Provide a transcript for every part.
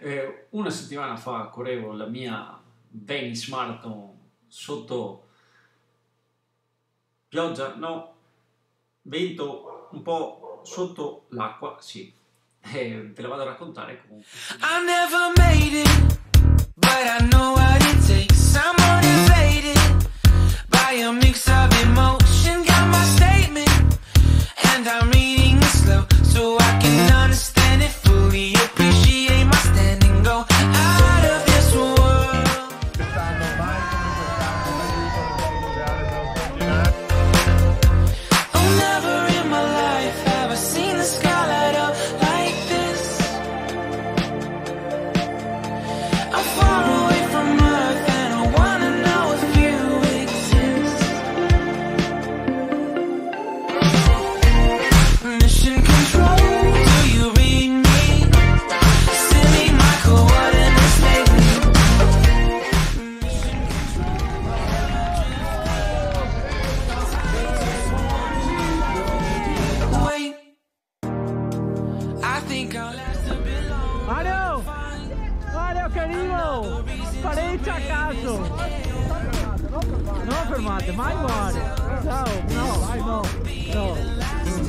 eh, una settimana fa correvo la mia Venice Marathon sotto pioggia, no, vento un po' sotto l'acqua, sì. Eh, ve la vado a raccontare comunque. I never made it, but I know what it takes. I'm motivated by a mix of valeu valeu querido! Parente de acaso Não, fermate, mais Mario! Não, Não, vai não! Não! não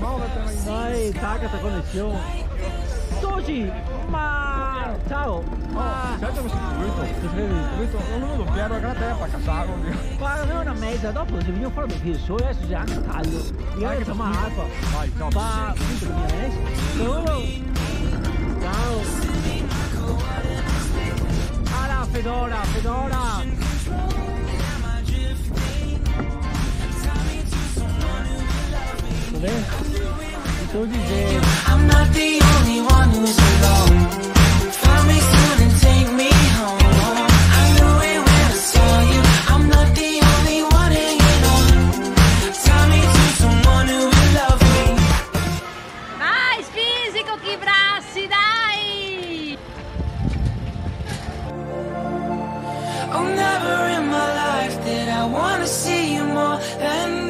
não não não taca, tá conexão! Connessione! Soci! Ma... Ciao! Ma... Sento questo subito. Subito, non lo Piero a per casarlo. Guarda, una mezza, dopo se veniamo fuori perché il sole adesso c'è anche caldo. Io Dai, ho che detto, fa ma freddo. alfa. Vai, ciao. Ma appunto che mi hai Solo. Ciao. Ala, Fedora, Fedora. Dov'è? Ti sto dicendo. I'm not the only one who's alone. Find me soon and take me home. I knew it when I saw you. I'm not the only one hanging on. Tell me to someone who will love me. Dai, fisico, chi brassi, dai! Oh, never in my life did I wanna see you more than